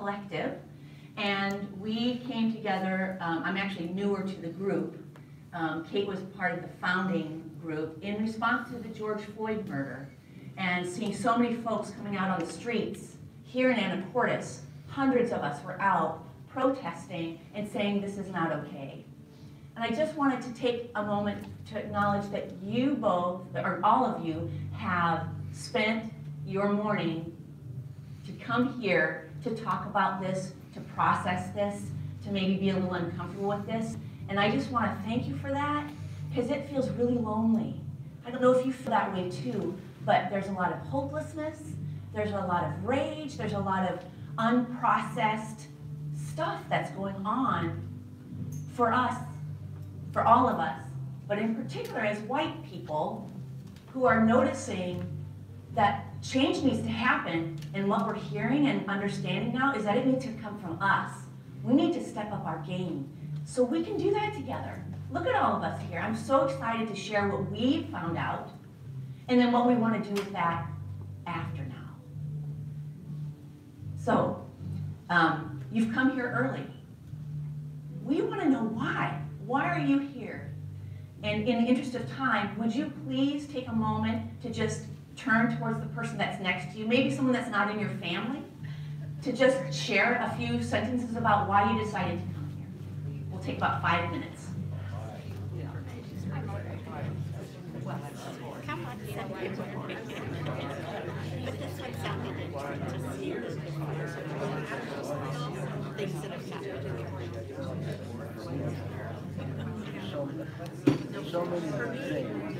collective, and we came together, um, I'm actually newer to the group. Um, Kate was part of the founding group in response to the George Floyd murder and seeing so many folks coming out on the streets here in Anacortes, hundreds of us were out protesting and saying this is not okay. And I just wanted to take a moment to acknowledge that you both, or all of you, have spent your morning to come here to talk about this, to process this, to maybe be a little uncomfortable with this. And I just want to thank you for that because it feels really lonely. I don't know if you feel that way too, but there's a lot of hopelessness, there's a lot of rage, there's a lot of unprocessed stuff that's going on for us, for all of us, but in particular as white people who are noticing that change needs to happen and what we're hearing and understanding now is that it needs to come from us. We need to step up our game so we can do that together. Look at all of us here. I'm so excited to share what we've found out and then what we want to do with that after now. So, um, you've come here early. We want to know why. Why are you here? And in the interest of time, would you please take a moment to just turn towards the person that's next to you, maybe someone that's not in your family, to just share a few sentences about why you decided to come here. We'll take about five minutes. So many things.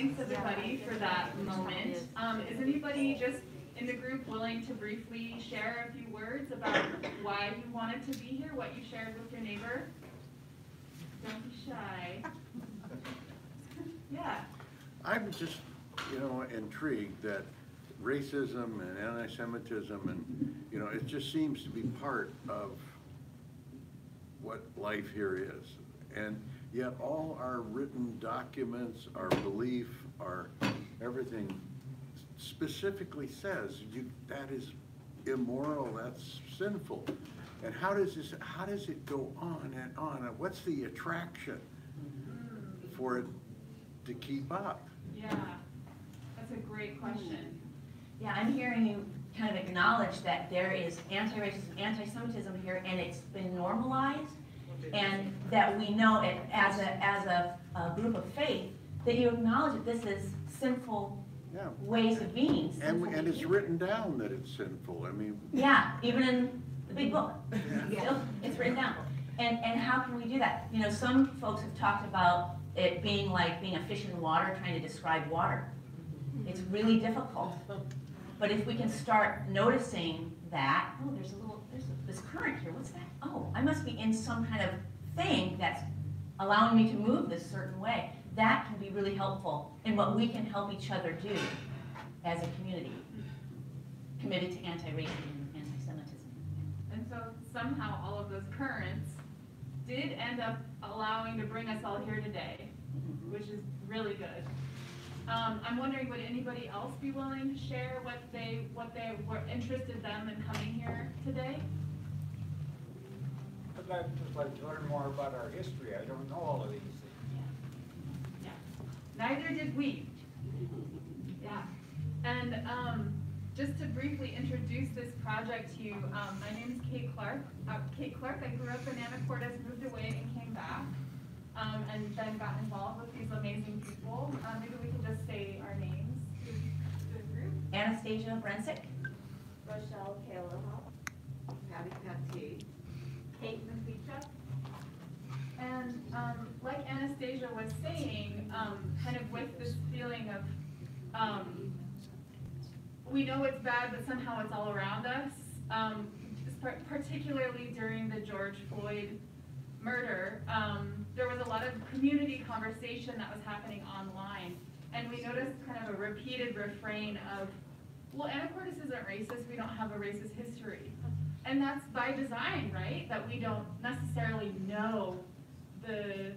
thanks everybody for that moment. Um, is anybody just in the group willing to briefly share a few words about why you wanted to be here, what you shared with your neighbor? Don't be shy. Yeah. I'm just, you know, intrigued that racism and anti-Semitism and, you know, it just seems to be part of what life here is. And yet all our written documents, our belief, our everything specifically says you, that is immoral, that's sinful. And how does this, how does it go on and on? And What's the attraction for it to keep up? Yeah, that's a great question. Yeah, I'm hearing you kind of acknowledge that there is anti-racism, anti-Semitism here, and it's been normalized, and that we know it as a, as a, a group of faith, that you acknowledge that this is sinful Yeah. ways of being. And, and it's written down that it's sinful, I mean, Yeah, even in the big book, Still, it's written down. And, and how can we do that? You know, some folks have talked about it being like being a fish in water, trying to describe water. It's really difficult. But if we can start noticing that, oh, there's a little, there's a- this current here, what's that? Oh, I must be in some kind of thing that's allowing me to move this certain way. That can be really helpful in what we can help each other do as a community committed to anti-racism and anti-Semitism. And so somehow all of those currents did end up allowing to bring us all here today, which is really good. Um, I'm wondering, would anybody else be willing to share what they, what they were interested them in coming here today? I'd like, just like to learn more about our history. I don't know all of these things. Yeah. Neither did we. Yeah. And um, just to briefly introduce this project to you, um, my name is Kate Clark. Uh, Kate Clark, I grew up in Anacortes, moved away and came back. Um, and then got involved with these amazing people. Uh, maybe we can just say our names to to the group. Anastasia Brensick? Rochelle Kayla, Patty Pepsi, And um, like Anastasia was saying, um, kind of with this feeling of, um, we know it's bad, but somehow it's all around us. Um, particularly during the George Floyd murder, um, there was a lot of community conversation that was happening online. And we noticed kind of a repeated refrain of, well, Anacortes isn't racist, we don't have a racist history. And that's by design, right? That we don't necessarily know the,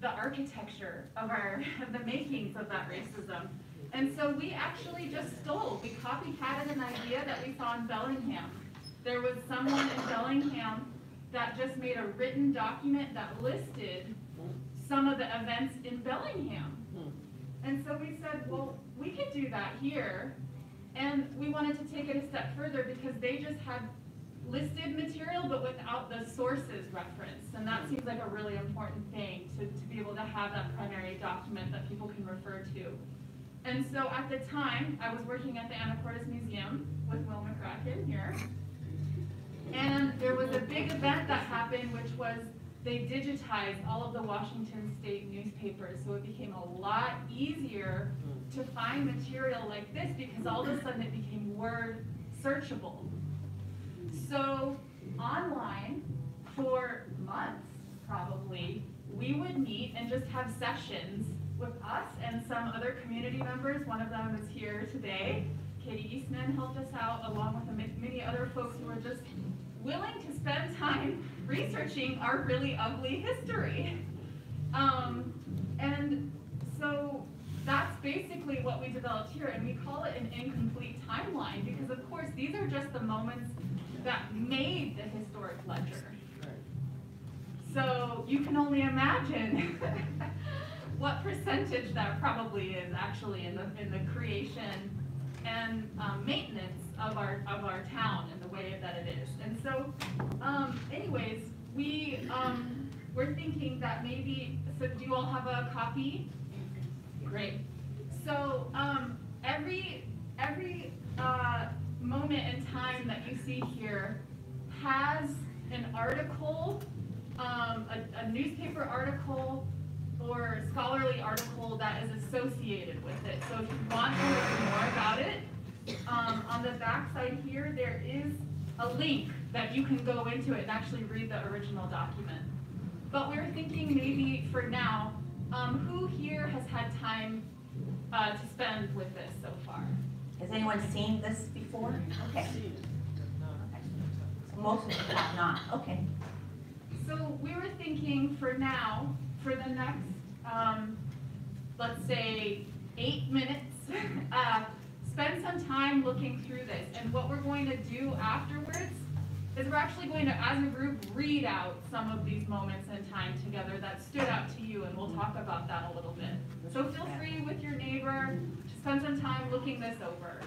the architecture of our, the makings of that racism. And so we actually just stole, we copycatted an idea that we saw in Bellingham. There was someone in Bellingham that just made a written document that listed some of the events in Bellingham. And so we said, well, we could do that here. And we wanted to take it a step further because they just had listed material but without the sources referenced. And that seems like a really important thing to, to be able to have that primary document that people can refer to. And so at the time, I was working at the Anacortes Museum with Will McCracken here. And there was a big event that happened, which was they digitized all of the Washington state newspapers. So it became a lot easier to find material like this because all of a sudden it became word searchable. So online for months, probably, we would meet and just have sessions with us and some other community members. One of them is here today. Katie Eastman helped us out along with many other folks who were just willing to spend time researching our really ugly history. Um, and so that's basically what we developed here, and we call it an incomplete timeline because, of course, these are just the moments that made the historic ledger. So you can only imagine what percentage that probably is actually in the, in the creation and um, maintenance of our, of our town and the way that it is. And so, um, anyways, we, um, we're thinking that maybe, so do you all have a copy? Great. So, um, every, every, uh, moment in time that you see here has an article, um, a, a newspaper article or scholarly article that is associated with it. So if you want to learn more about it, um, on the back side here, there is a link that you can go into it and actually read the original document. But we're thinking maybe for now, um, who here has had time uh, to spend with this so far? Has anyone seen this before? Okay. Most of you have not, okay. So we were thinking for now, for the next, um, let's say, eight minutes, uh, spend some time looking through this. And what we're going to do afterwards is we're actually going to, as a group, read out some of these moments in time together that stood out to you, and we'll talk about that a little bit. So feel free with your neighbor spend some time looking this over.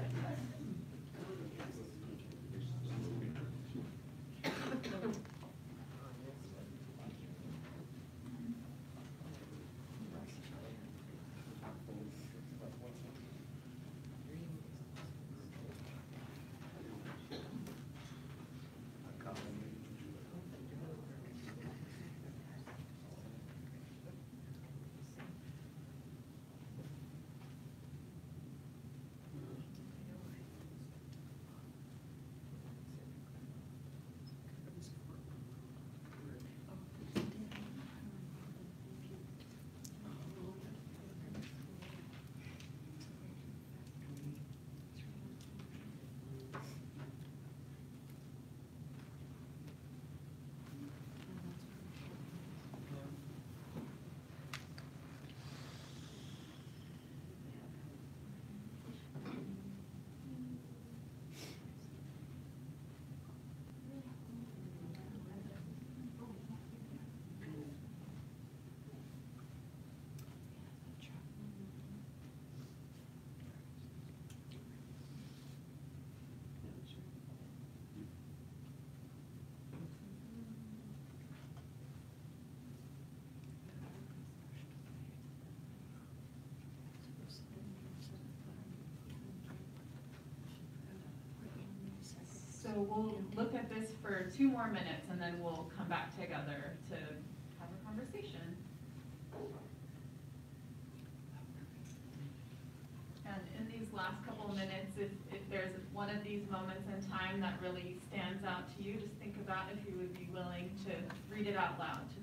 that in mind. So we'll look at this for two more minutes and then we'll come back together to have a conversation. And in these last couple of minutes, if, if there's one of these moments in time that really stands out to you, just think about if you would be willing to read it out loud to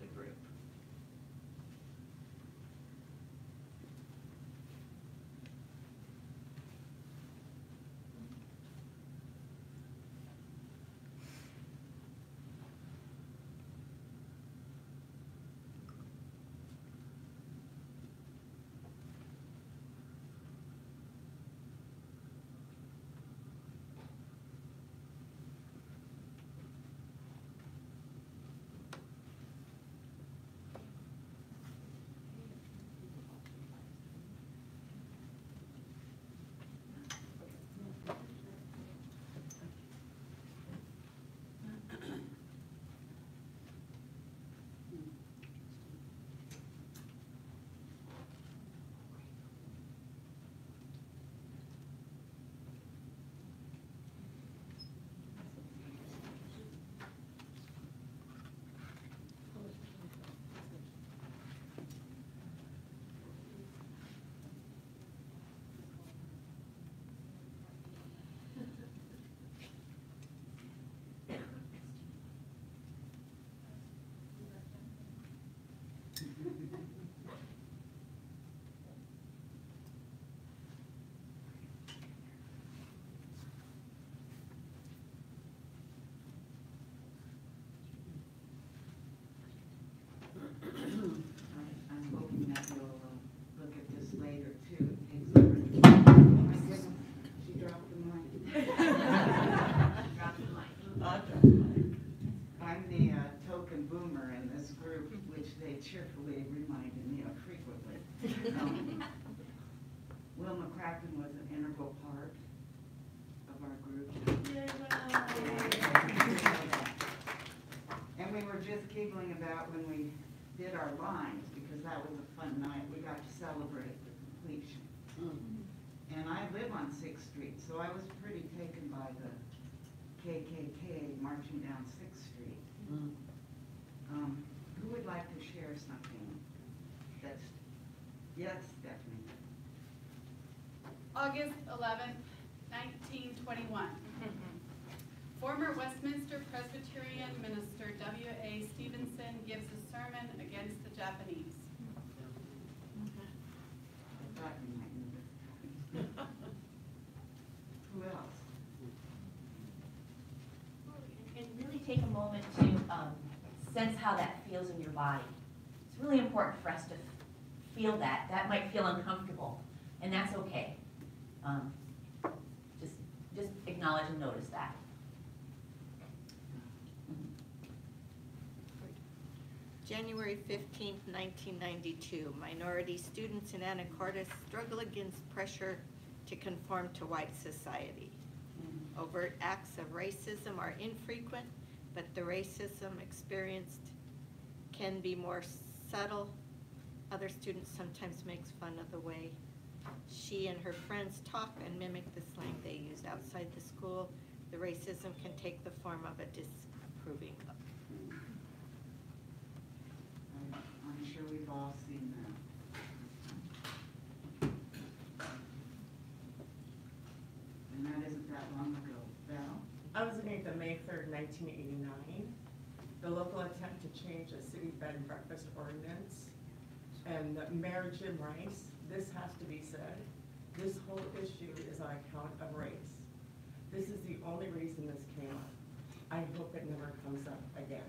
live on Sixth Street, so I was pretty taken by the KKK marching down Sixth Street. Um, who would like to share something that's, yes, Stephanie? August eleventh, nineteen twenty-one. Former Westminster Presbyterian minister W. A. Stevenson gives a sermon against the Japanese. I thought you might know this. Who else? And really take a moment to um, sense how that feels in your body. It's really important for us to feel that. That might feel uncomfortable, and that's okay. Um, Just, just acknowledge and notice that. January 15, nineteen ninety-two, minority students in Anacortes struggle against pressure to conform to white society. Overt acts of racism are infrequent, but the racism experienced can be more subtle. Other students sometimes makes fun of the way she and her friends talk and mimic the slang they use outside the school. The racism can take the form of a disapproving look. I'm, sure we've all seen that. And that isn't that long ago. Val? I was looking at the May third, nineteen eighty-nine, the local attempt to change the city bed and breakfast ordinance. And Mayor Jim Rice, this has to be said, this whole issue is on account of race. This is the only reason this came up. I hope it never comes up again.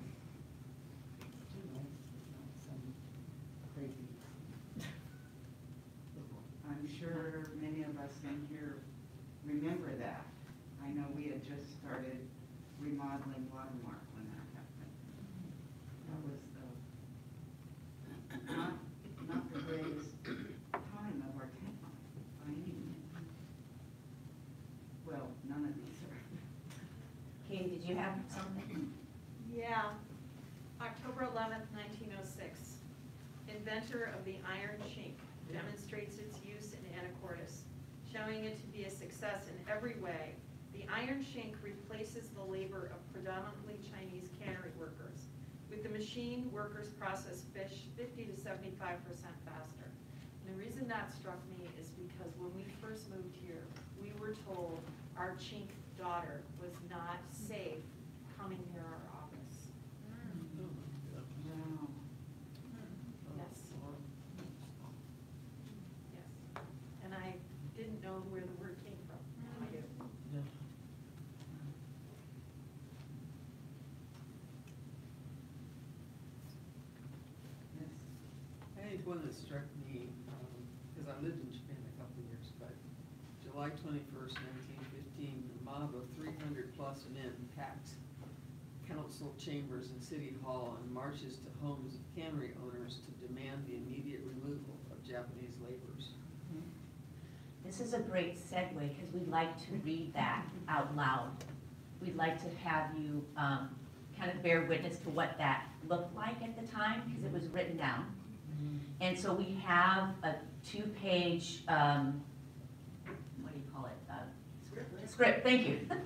I'm sure many of us in here remember that. I know we had just started remodeling Watermark when that happened. That was the, not, not the greatest time of our town, by any means. Well, none of these are. Katie, did you have something? Yeah, October eleventh, nineteen oh six. Inventor of the iron chink demonstrates its use in Anacortes, showing it to be a success in every way. Iron chink replaces the labor of predominantly Chinese cannery workers. With the machine, workers process fish fifty to seventy-five percent faster. And the reason that struck me is because when we first moved here, we were told our chink daughter was not safe coming near our office. Wow. Yes. Yes. And I didn't know where the word came from. Now I do. Yes. I think one that struck me, because I lived in Japan a couple of years, but July twenty-first, nineteen fifteen, a mob of three hundred plus men packed council chambers and city hall and marches to homes of cannery owners to demand the immediate removal of Japanese laborers. This is a great segue, because we'd like to read that out loud. We'd like to have you um, kind of bear witness to what that looked like at the time, because it was written down. And so we have a two-page, um, what do you call it? Uh, Script, thank you.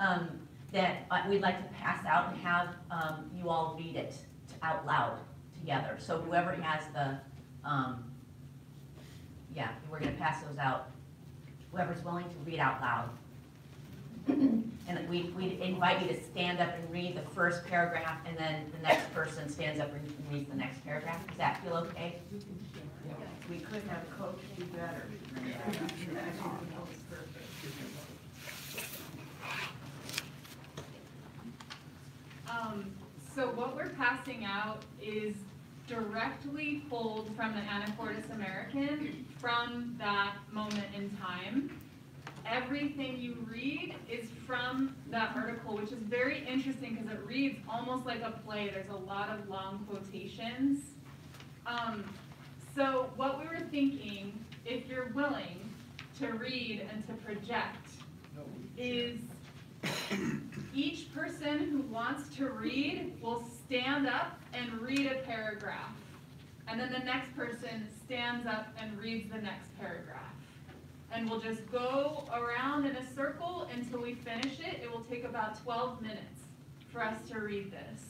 Um, That uh, we'd like to pass out and have um, you all read it out loud together. So whoever has the, um, yeah, we're gonna pass those out. Whoever's willing to read out loud. And we, we invite you to stand up and read the first paragraph, and then the next person stands up and reads the next paragraph. Does that feel okay? We could have coached you better. Um, so what we're passing out is directly pulled from the Anacortes American from that moment in time. Everything you read is from that article, which is very interesting because it reads almost like a play. There's a lot of long quotations. Um, so what we were thinking, if you're willing to read and to project, is each person who wants to read will stand up and read a paragraph. And then the next person stands up and reads the next paragraph. And we'll just go around in a circle until we finish it. It will take about 12 minutes for us to read this.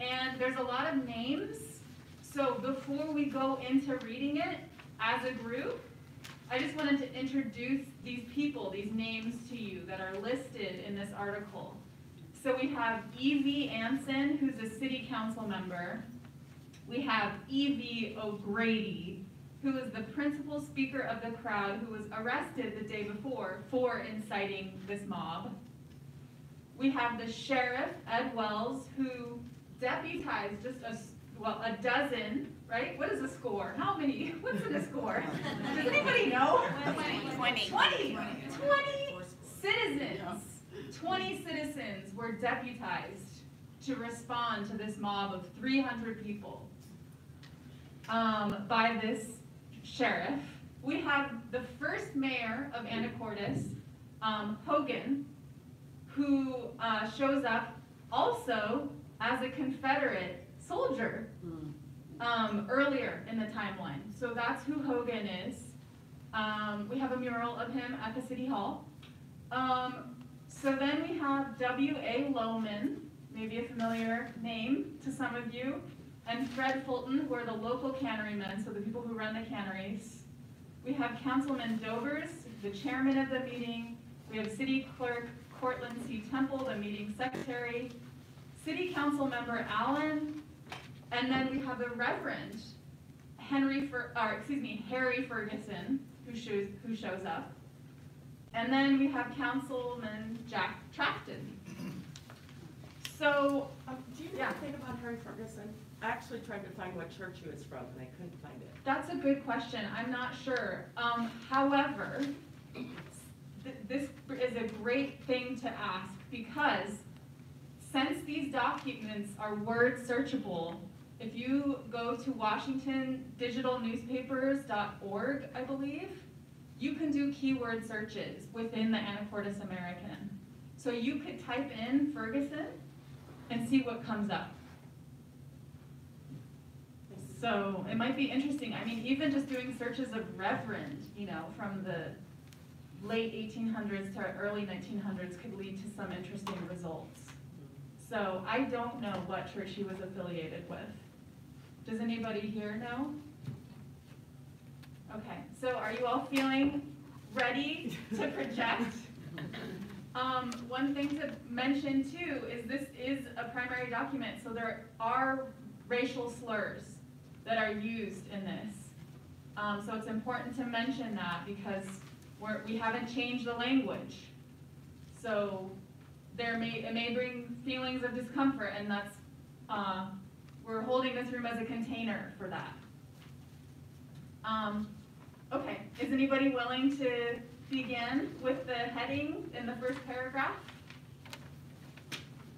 And there's a lot of names. So before we go into reading it as a group, I just wanted to introduce these people, these names to you that are listed in this article. So we have Evie Anson, who's a city council member. We have E.V. O'Grady, who is the principal speaker of the crowd who was arrested the day before for inciting this mob. We have the sheriff, Ed Wells, who deputized just a, well, a dozen, right? What is a score? How many? What's in a score? Does anybody know? Twenty. 20, 20 citizens, 20 citizens were deputized to respond to this mob of 300 people um, by this sheriff. we have the first mayor of Anacortes, um, Hogan, who uh, shows up also as a Confederate soldier um, earlier in the timeline. So that's who Hogan is. Um, we have a mural of him at the city hall. Um, so then we have W.A. Lohman, maybe a familiar name to some of you, and Fred Fulton, who are the local cannerymen, so the people who run the canneries. We have Councilman Dovers, the chairman of the meeting. We have City Clerk Cortland C. Temple, the meeting secretary. City Council Member Allen, and then we have the Reverend Henry, Fer- or excuse me, Harry Ferguson, who shows, who shows up. And then we have Councilman Jack Trafton. So, Um, do you know Yeah. anything about Harry Ferguson? I actually tried to find what church he was from, and I couldn't find it. that's a good question, I'm not sure. Um, however, th- this is a great thing to ask, because since these documents are word searchable, if you go to washingtondigitalnewspapers.org, I believe, you can do keyword searches within the Anacortes American. So you could type in Ferguson and see what comes up. So it might be interesting. I mean, even just doing searches of reverend, you know, from the late 1800s to early 1900s could lead to some interesting results. So I don't know what church he was affiliated with. Does anybody here know? Okay, so are you all feeling ready to project? Um, one thing to mention too is this is a primary document, so there are racial slurs that are used in this. Um, so it's important to mention that because we're, we haven't changed the language. So there may, it may bring feelings of discomfort and that's, uh, we're holding this room as a container for that. Um, okay, is anybody willing to begin with the heading in the first paragraph?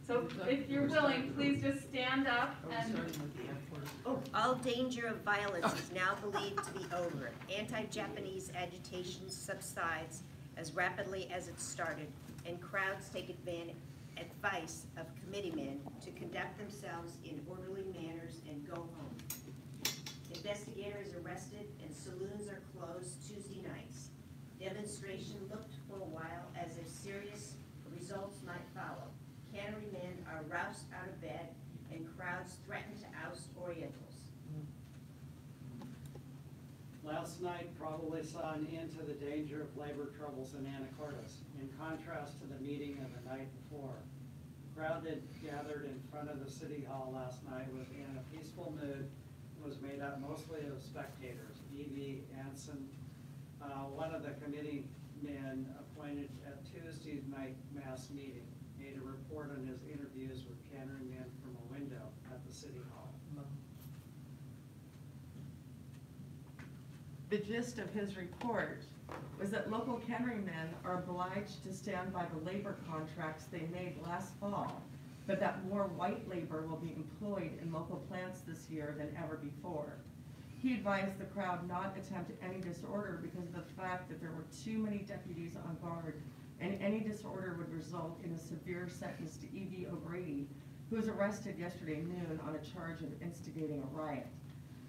So if you're willing, please just stand up Are we and, starting with the F word? All danger of violence is now believed to be over. Anti-Japanese agitation subsides as rapidly as it started, and crowds take advan advice of committeemen to conduct themselves in orderly manners and go home. Investigators arrested and saloons are closed Tuesday nights. Demonstration looked for a while as if serious results might follow. Cannerymen are roused out of bed and crowds threaten to oust Orientals. Last night probably saw an end to the danger of labor troubles in Anacortes, in contrast to the meeting of the night before. Crowd that gathered in front of the city hall last night was in a peaceful mood, was made up mostly of spectators. Evie Anson, uh, one of the committee men appointed at Tuesday's night mass meeting, made a report on his interviews with cannery men from a window at the city hall. The gist of his report was that local cannerymen are obliged to stand by the labor contracts they made last fall, but that more white labor will be employed in local plants this year than ever before. He advised the crowd not attempt any disorder because of the fact that there were too many deputies on guard, and any disorder would result in a severe sentence to E.V. O'Grady, who was arrested yesterday noon on a charge of instigating a riot.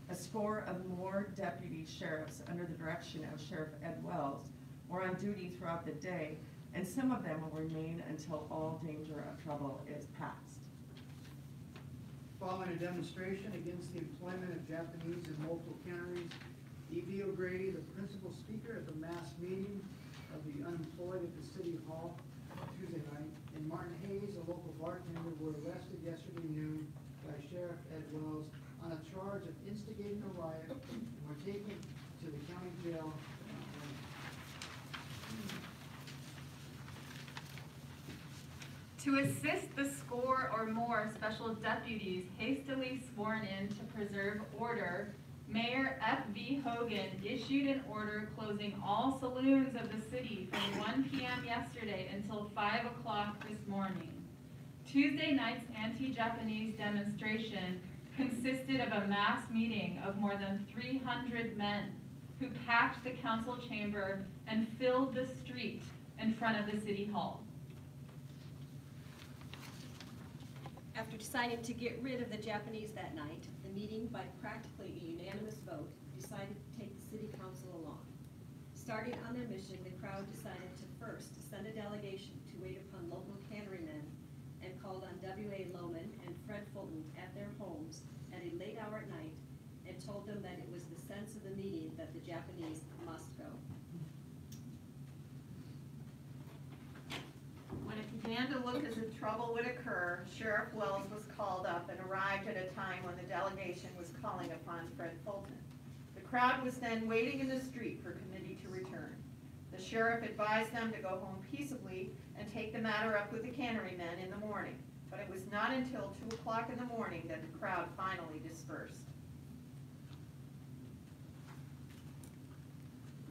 A score of more deputy sheriffs under the direction of Sheriff Ed Wells were on duty throughout the day, and some of them will remain until all danger of trouble is past. Following a demonstration against the employment of Japanese in local canneries, E.V. O'Grady, the principal speaker at the mass meeting of the unemployed at the city hall Tuesday night, and Martin Hayes, a local bartender, were arrested yesterday noon by Sheriff Ed Wells on a charge of instigating a riot and were taken to the county jail. To assist the score or more special deputies hastily sworn in to preserve order, Mayor F.V. Hogan issued an order closing all saloons of the city from 1 p.m. yesterday until 5 o'clock this morning. Tuesday night's anti-Japanese demonstration consisted of a mass meeting of more than 300 men. who packed the council chamber and filled the street in front of the city hall. After deciding to get rid of the Japanese that night, the meeting, by practically a unanimous vote, decided to take the city council along. Starting on their mission, the crowd decided to first send a delegation to wait upon local cannery men and called on W.A. Loman and Fred Fulton at their homes at a late hour at night and told them that it was the sense of the meeting that the Japanese must go. When it began to look as if trouble would occur, Sheriff Wells was called up and arrived at a time when the delegation was calling upon Fred Fulton. The crowd was then waiting in the street for committee to return. The sheriff advised them to go home peaceably and take the matter up with the cannery men in the morning. But it was not until two o'clock in the morning that the crowd finally dispersed.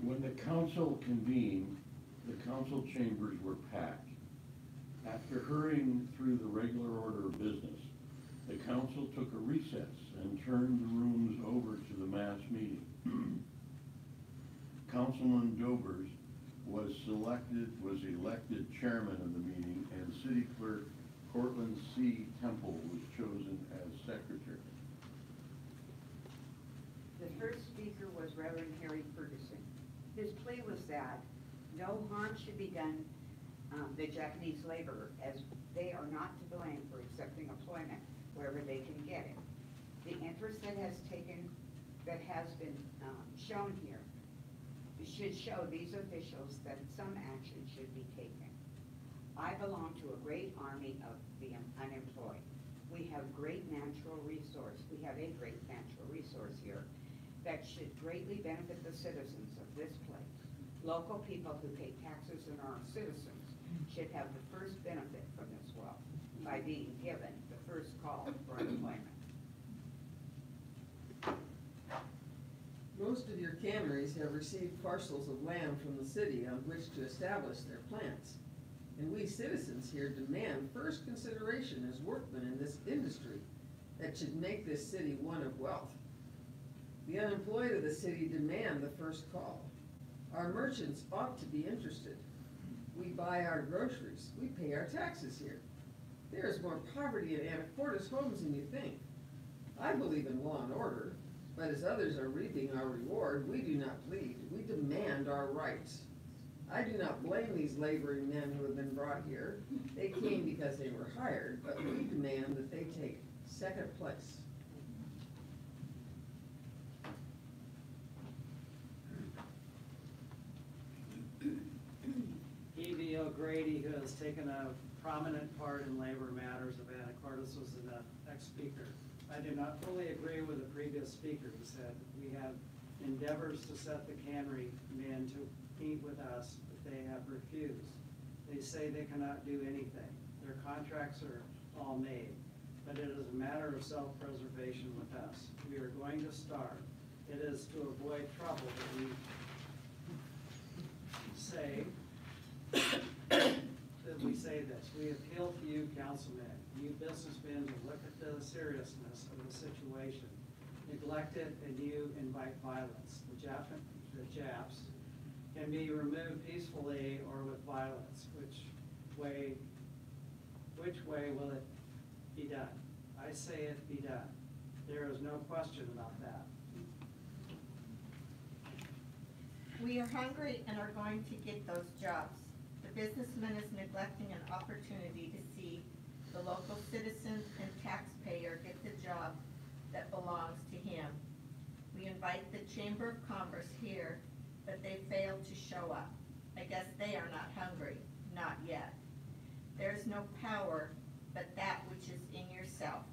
When the council convened, the council chambers were packed. After hurrying through the regular order of business, the council took a recess and turned the rooms over to the mass meeting. Councilman Dobers was selected, was elected chairman of the meeting, and city clerk Cortland C. Temple was chosen as secretary. The first speaker was Reverend Harry. His plea was that no harm should be done um, the Japanese laborer, as they are not to blame for accepting employment wherever they can get it. The interest that has taken, that has been um, shown here, should show these officials that some action should be taken. I belong to a great army of the unemployed. We have great natural resource, we have a great natural resource here that should greatly benefit the citizens of this. Local people who pay taxes and are citizens should have the first benefit from this wealth by being given the first call for employment. Most of your canneries have received parcels of land from the city on which to establish their plants. And we citizens here demand first consideration as workmen in this industry that should make this city one of wealth. The unemployed of the city demand the first call. Our merchants ought to be interested. We buy our groceries, we pay our taxes here. There is more poverty in Anacortes homes than you think. I believe in law and order, but as others are reaping our reward, we do not plead, we demand our rights. I do not blame these laboring men who have been brought here. They came because they were hired, but we demand that they take second place. E.V. O'Grady, who has taken a prominent part in labor matters of Anacortes, was the next speaker. I do not fully agree with the previous speaker who said we have endeavors to set the cannery men to meet with us, but they have refused. They say they cannot do anything. Their contracts are all made, but it is a matter of self-preservation with us. We are going to starve. It is to avoid trouble that we say that we say this. We appeal to you, councilmen, you businessmen, to look at the seriousness of the situation. Neglect it and you invite violence. The Jap, the Japs can be removed peacefully or with violence. Which way, which way will it be done? I say it be done. There is no question about that. We are hungry and are going to get those jobs. The businessman is neglecting an opportunity to see the local citizen and taxpayer get the job that belongs to him. We invite the Chamber of Commerce here, but they failed to show up. I guess they are not hungry, not yet. There is no power but that which is in yourself.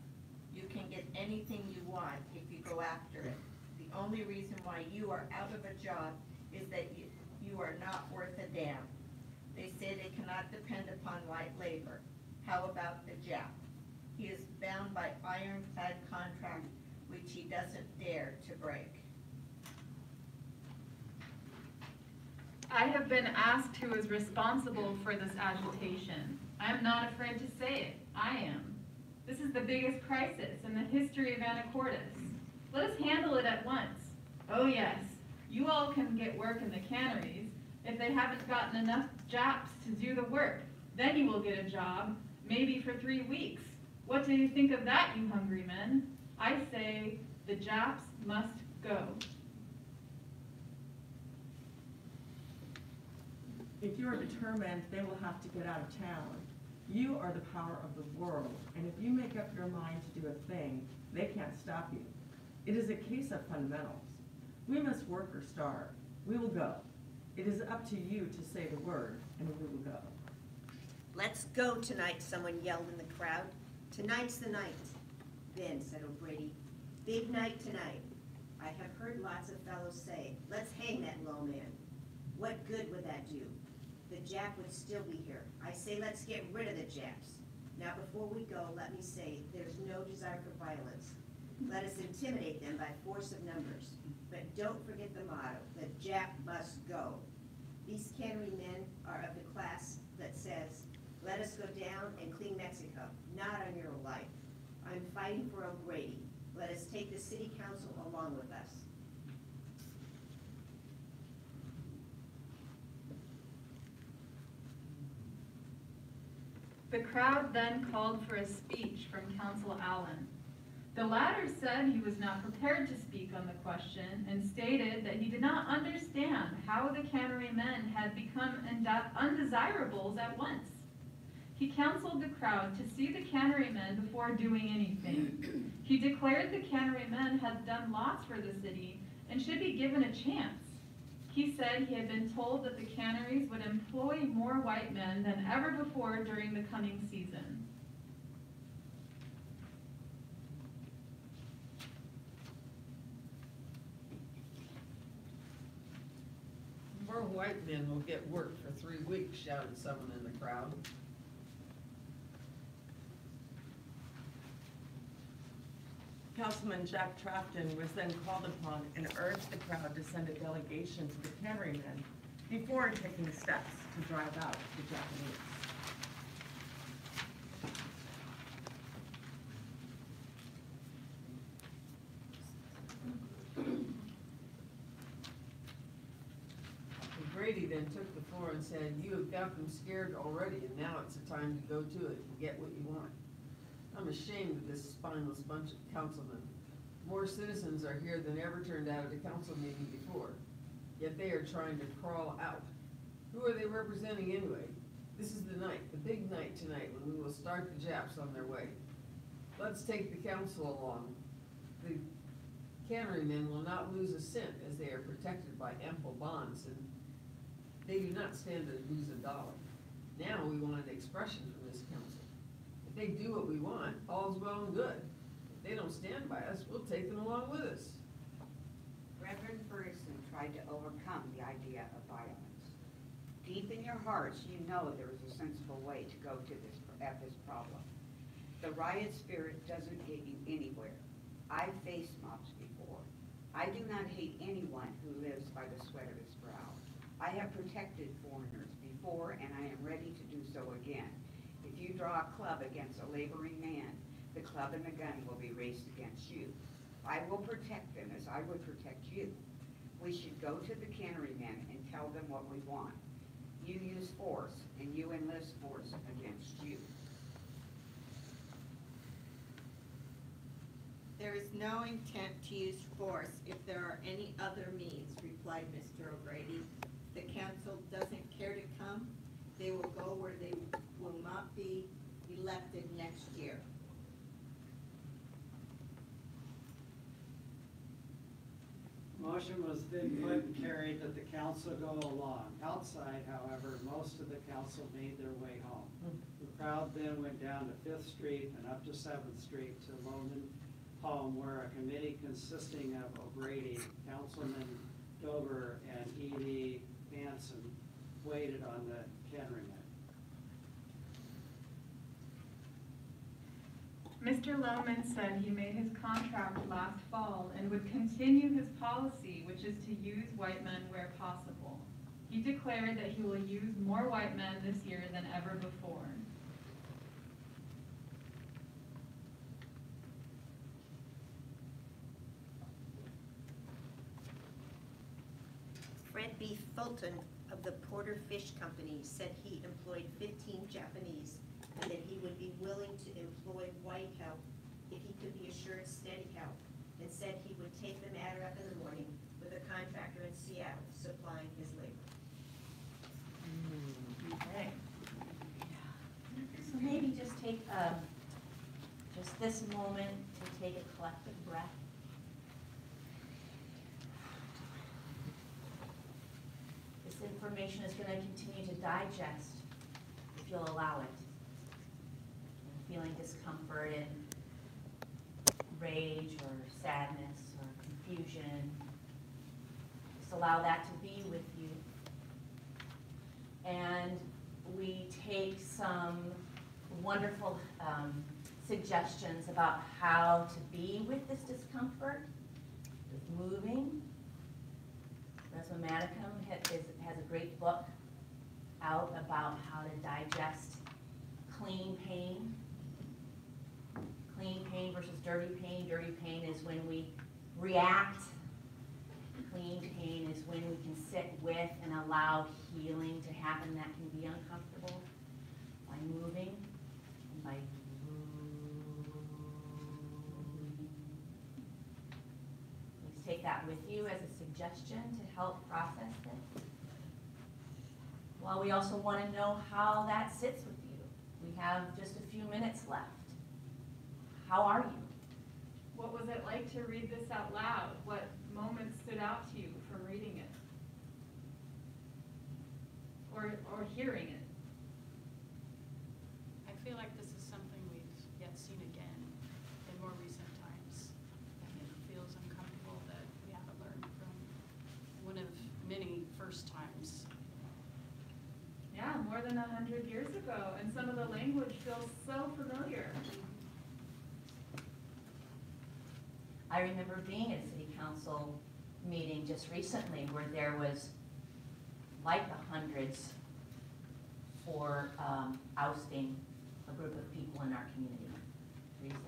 You can get anything you want if you go after it. The only reason why you are out of a job is that you, you are not worth a damn. They say they cannot depend upon light labor. How about the Jap? He is bound by ironclad contract which he doesn't dare to break. I have been asked who is responsible for this agitation. I am not afraid to say it. I am. This is the biggest crisis in the history of Anacortes. Let us handle it at once. Oh yes, You all can get work in the canneries. If they haven't gotten enough Japs to do the work, then you will get a job, maybe for three weeks. What do you think of that, you hungry men? I say the Japs must go. If you are determined they will have to get out of town, you are the power of the world, and if you make up your mind to do a thing, they can't stop you. It is a case of fundamentals. We must work or starve. We will go. It is up to you to say the word, and we will go. Let's go tonight, someone yelled in the crowd. Tonight's the night. Then, said O'Grady, big night tonight. I have heard lots of fellows say, let's hang that Lohman. What good would that do? The Jap would still be here. I say let's get rid of the Japs. Now, before we go, let me say, there's no desire for violence. Let us intimidate them by force of numbers. But don't forget the motto, the Jap must go. These cannery men are of the class that says, let us go down and clean Mexico, not on your life. I'm fighting for O'Grady. Let us take the city council along with us. The crowd then called for a speech from Council Allen. The latter said he was not prepared to speak on the question and stated that he did not understand how the cannery men had become undesirables at once. He counseled the crowd to see the cannery men before doing anything. He declared the cannery men had done lots for the city and should be given a chance. He said he had been told that the canneries would employ more white men than ever before during the coming season. More white men will get work for three weeks, shouted someone in the crowd. Councilman Jack Trafton was then called upon and urged the crowd to send a delegation to the cannery men before taking steps to drive out the Japanese. Grady then took the floor and said, "You have got them scared already, and now it's the time to go to it and get what you want. I'm ashamed of this spineless bunch of councilmen. More citizens are here than ever turned out at a council meeting before, yet they are trying to crawl out. Who are they representing anyway? This is the night, the big night tonight, when we will start the Japs on their way. Let's take the council along. The cannery men will not lose a cent as they are protected by ample bonds and they do not stand to lose a dollar. Now we want an expression from this council. If they do what we want, all's well and good. If they don't stand by us, we'll take them along with us. Reverend Ferguson tried to overcome the idea of violence. Deep in your hearts, you know there is a sensible way to go to this, at this problem. The riot spirit doesn't get you anywhere. I've faced mobs before. I do not hate anyone who lives by the sweat of his. I have protected foreigners before, and I am ready to do so again. If you draw a club against a laboring man, the club and the gun will be raised against you. I will protect them as I would protect you. We should go to the cannery men and tell them what we want. You use force, and you enlist force against you. There is no intent to use force if there are any other means, replied Mr. O'Grady. The council doesn't care to come, they will go where they will not be elected next year. Motion was then put and carried that the council go along. Outside, however, most of the council made their way home. The crowd then went down to Fifth Street and up to Seventh Street to Lohman Home, where a committee consisting of O'Grady, Councilman Dover, and Edie Hanson waited on the cannery men. Mr. Lohman said he made his contract last fall and would continue his policy, which is to use white men where possible. He declared that he will use more white men this year than ever before. Fred B. Fulton of the Porter Fish Company said he employed fifteen Japanese and that he would be willing to employ white help if he could be assured steady help, and said he would take the matter up in the morning with a contractor in Seattle supplying his labor. Okay. So maybe just take, um, just this moment to take a collective breath. This information is gonna continue to digest, if you'll allow it. And Feeling discomfort and rage or sadness or confusion. Just allow that to be with you. And we take some wonderful um, suggestions about how to be with this discomfort, with moving. Resmaa Menakem has a great book out about how to digest clean pain. Clean pain versus dirty pain. Dirty pain is when we react. Clean pain is when we can sit with and allow healing to happen that can be uncomfortable by moving and by take that with you as a suggestion to help process it. Well, we also want to know how that sits with you. We have just a few minutes left. How are you? What was it like to read this out loud? What moments stood out to you from reading it? Or, or hearing it? I feel like this is something we've yet seen again in more recent times. And it feels uncomfortable that we haven't learned from one of many first times. Yeah, more than a hundred years ago, and some of the language feels so familiar. I remember being at a city council meeting just recently where there was like the hundreds for um, ousting a group of people in our community recently.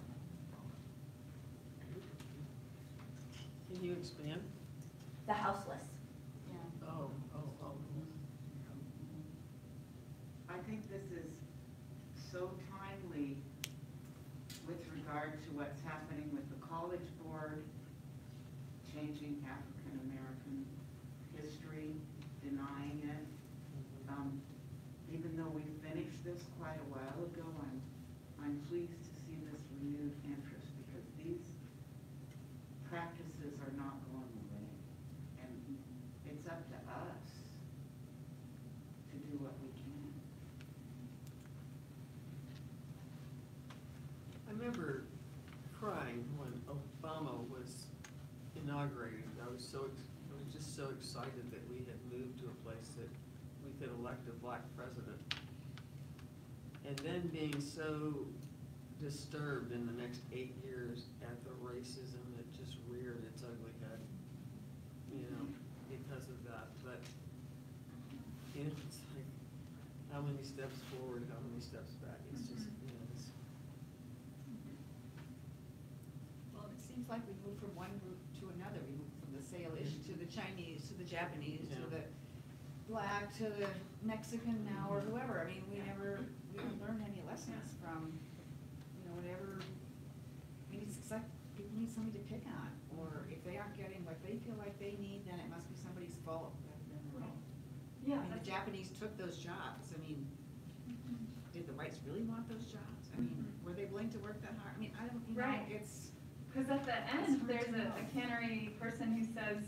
Can you expand? The houseless. Yeah. Oh, oh, oh. I think this is so timely with regard to what's happening with the College Board, changing African-American history, denying it. Um, Even though we finished this quite a while ago, I'm, I'm pleased to see this renewed interest because these practices are not going away. And it's up to us to do what we can. I remember crying when Obama was inaugurated. I was so, I was just so excited that we had moved to a place that we could elect a black president. And then being so disturbed in the next eight years at the racism that just reared its ugly head, you know, because of that. But, you know, it's like, how many steps forward, how many steps back? It's just, mm-hmm. you know, it's, Well, it seems like we moved from one group to another. Salish to the Chinese, to the Japanese, to the black, to the Mexican now, or whoever. I mean, we never, we didn't learn any lessons from, you know, whatever. I mean, it's like, people need somebody to pick on, or if they aren't getting what they feel like they need, then it must be somebody's fault rather than their own. Yeah, I mean, the Japanese took those jobs. I mean, did the whites really want those jobs? I mean, mm-hmm. were they willing to work that hard? I mean, I don't, you know, Right. it's. Because at the end, there's a, a cannery person who says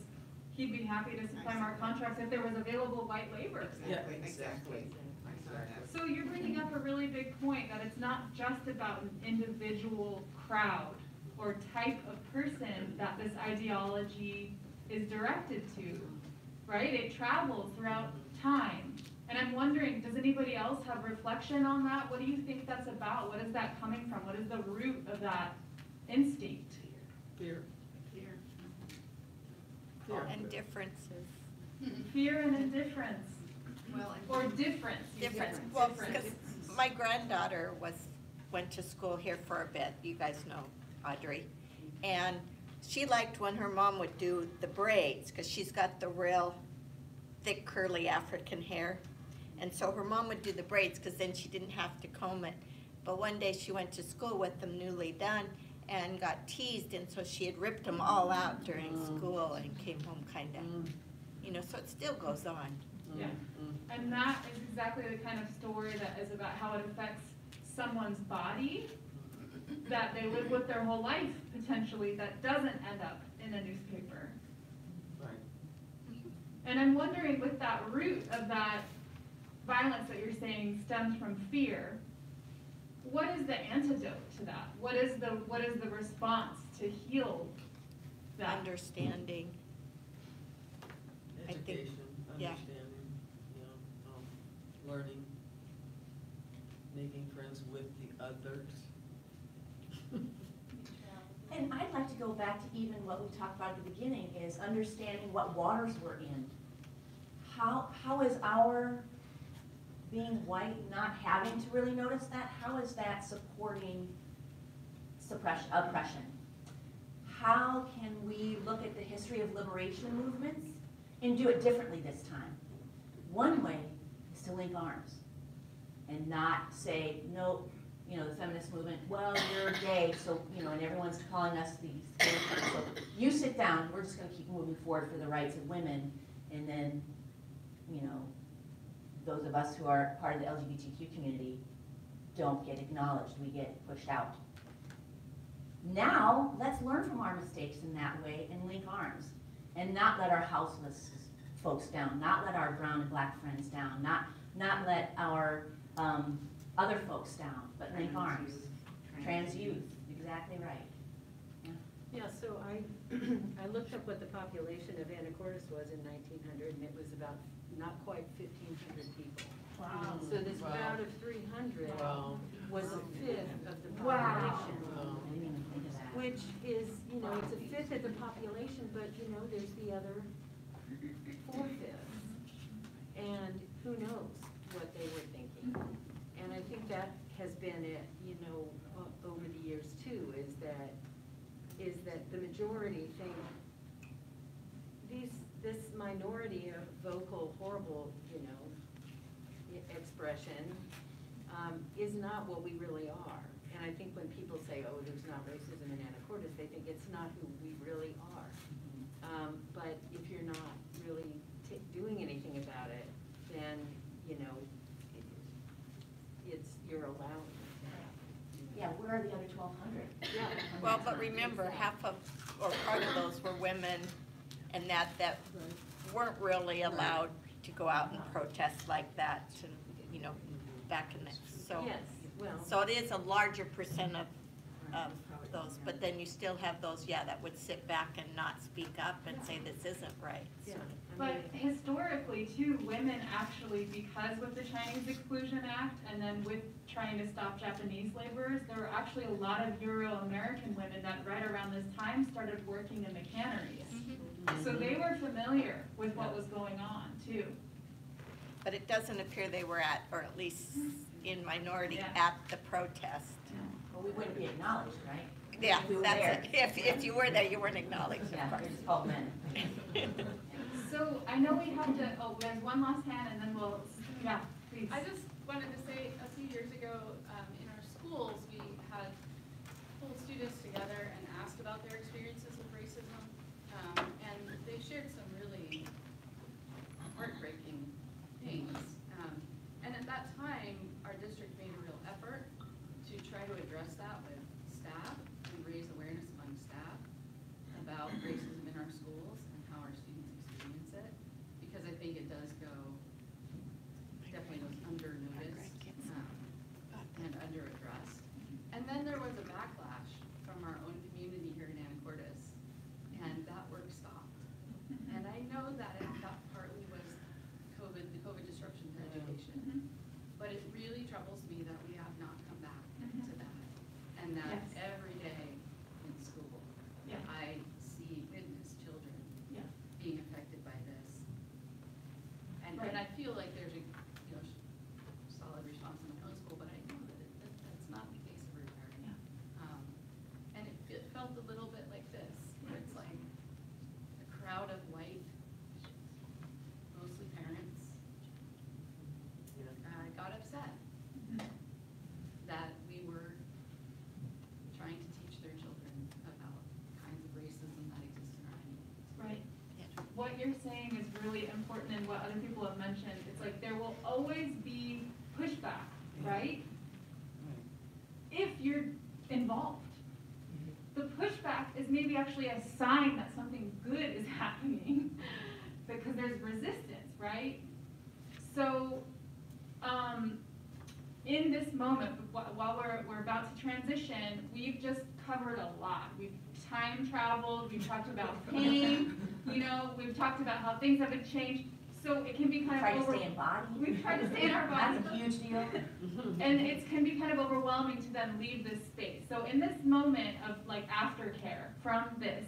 he'd be happy to supply more contracts if there was available white labor. Yeah, Exactly, exactly. exactly. I saw that. So you're bringing up a really big point, that it's not just about an individual crowd or type of person that this ideology is directed to, right? It travels throughout time. And I'm wondering, does anybody else have reflection on that? What do you think that's about? What is that coming from? What is the root of that instinct? fear. Here. Fear. Oh, and differences. Fear and indifference, Well, and. or difference? you said. Difference, well, because my granddaughter was, went to school here for a bit, you guys know Audrey. And she liked when her mom would do the braids, because she's got the real thick curly African hair. And so her mom would do the braids because then she didn't have to comb it. But one day she went to school with them newly done and got teased and so she had ripped them all out during mm. school and came home kind of, mm. you know, so it still goes on. Mm. Yeah. And that is exactly the kind of story that is about how it affects someone's body that they live with their whole life potentially that doesn't end up in a newspaper. Right. And I'm wondering with that root of that violence that you're saying stems from fear, what is the antidote to that? What is the what is the response to heal that? Understanding. I think- Education, yeah. understanding, you know, um, learning, making friends with the others. And I'd like to go back to even what we talked about at the beginning, is understanding what waters we're in. How, how is our being white, not having to really notice that, how is that supporting suppression, oppression? How can we look at the history of liberation movements and do it differently this time? One way is to link arms and not say, no, you know, the feminist movement, well, you're gay, so, you know, and everyone's calling us these terms. So you sit down, we're just gonna keep moving forward for the rights of women, and then, you know, those of us who are part of the LGBTQ community don't get acknowledged, we get pushed out. Now, let's learn from our mistakes in that way and link arms, and not let our houseless folks down, not let our brown and black friends down, not, not let our, um, other folks down, but link arms. youth. Trans youth, exactly right. Yeah, so I, I looked up what the population of Anacortes was in nineteen hundred, and it was about not quite fifteen hundred people. Wow. So this Wow. crowd of three hundred Wow. was a fifth of the population. I didn't even think of that. Which is, you know, it's a fifth of the population, but, you know, there's the other four fifths. And who knows what they were thinking. And I think that has been it, you know, o- over the years too, is that, is that the majority think these, this minority of vocal, horrible, you know, expression, um, is not what we really are. And I think when people say, oh, there's not racism in Anacortes, they think it's not who we really are. Um, but if you're not really ta- doing anything about it, then, you know, it- it's, you're allowing it. Yeah, where are the other twelve hundred? Yeah. Well, but remember, half of, or part of those were women, and that, that weren't really allowed to go out and protest like that, and, you know, back in the, so. Yes, well. So it is a larger percent of, of those, but then you still have those, yeah, that would sit back and not speak up and say this isn't right. so. Yeah, I But historically too, women actually, because with the Chinese Exclusion Act and then with trying to stop Japanese laborers, there were actually a lot of Euro-American women that right around this time started working in the canneries. Mm-hmm. So they were familiar with what was going on too. But it doesn't appear they were at, or at least mm-hmm. in minority, Yeah. at the protest. Well, we wouldn't be acknowledged, right? Yeah, If we were that's there. it. If, if you were there, you weren't acknowledged, Yeah, of they're course. just called men. So I know we have to, oh, there's one last hand and then we'll, yeah, please. I just wanted to say, a few years ago, um, in our schools, we had pulled students together and asked about their experiences with racism. Um, and they shared some really heartbreaking things. Um, and at that time, our district made a real effort to try to address that with staff and raise awareness among staff about racism in our schools and how our students experience it. Because I think it does go definitely was under noticed um, and under addressed. And then there was a backlash from our own community here in Anacortes, and that work stopped. And I know that it, that partly was COVID, the COVID disruption to education. But it really troubles me that we have not come back to that. And that Yes. every day in school, Yeah. I see, witness children Yeah. being affected by this. And, Right. and I feel like there's a, you know, solid response in my own school, but I know that it, that, that's not the case everywhere. Yeah. Um, really important and what other people have mentioned. It's like there will always be pushback, right? If you're involved. The pushback is maybe actually a sign that something good is happening because there's resistance, right? So, um, in this moment, while we're, we're about to transition, we've just covered a lot. We've time traveled, we've talked about pain, you know, we've talked about how things haven't changed. So it can be kind Try of to stay in body. We've tried to stay in our bodies. That's a huge deal. And it can be kind of overwhelming to then leave this space. So in this moment of like aftercare from this,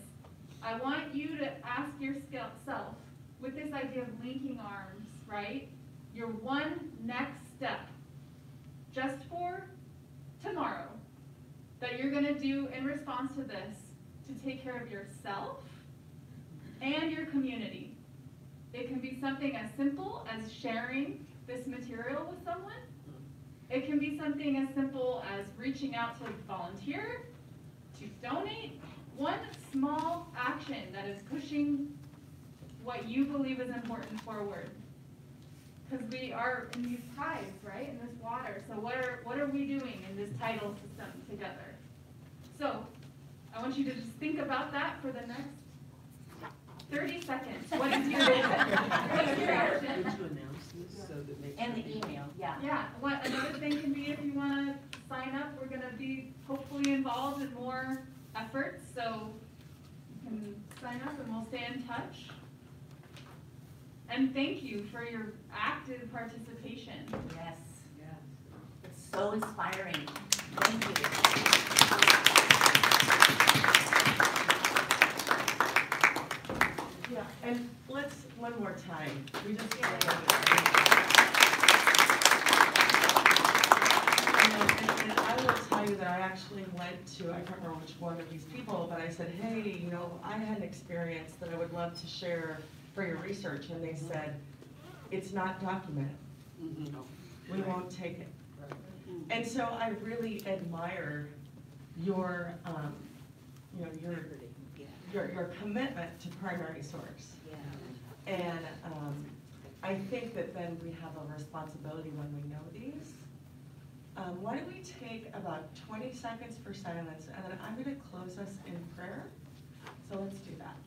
I want you to ask yourself, with this idea of linking arms, right? Your one next step, just for tomorrow, that you're gonna do in response to this, to take care of yourself and your community. It can be something as simple as sharing this material with someone. It can be something as simple as reaching out to volunteer, to donate. One small action that is pushing what you believe is important forward. Because we are in these tides, right, in this water. So what are, what are we doing in this tidal system together? So I want you to just think about that for the next 30 seconds. What is your, what's your action? Would you announce this so. And the email, yeah. Yeah, what, another thing can be if you wanna sign up, we're gonna be hopefully involved in more efforts, so you can sign up and we'll stay in touch. And thank you for your active participation. Yes. Yes. It's so inspiring. Thank you. Yeah, and let's, one more time, we just. And, and- and I will tell you that I actually went to, I can't remember which one of these people, but I said, hey, you know, I had an experience that I would love to share for your research, and they said, it's not documented. We won't take it. And so I really admire your, um, you know, your, your, your commitment to primary source. And, um, I think that then we have a responsibility when we know these. Um, why don't we take about twenty seconds for silence, and then I'm gonna close us in prayer. So let's do that.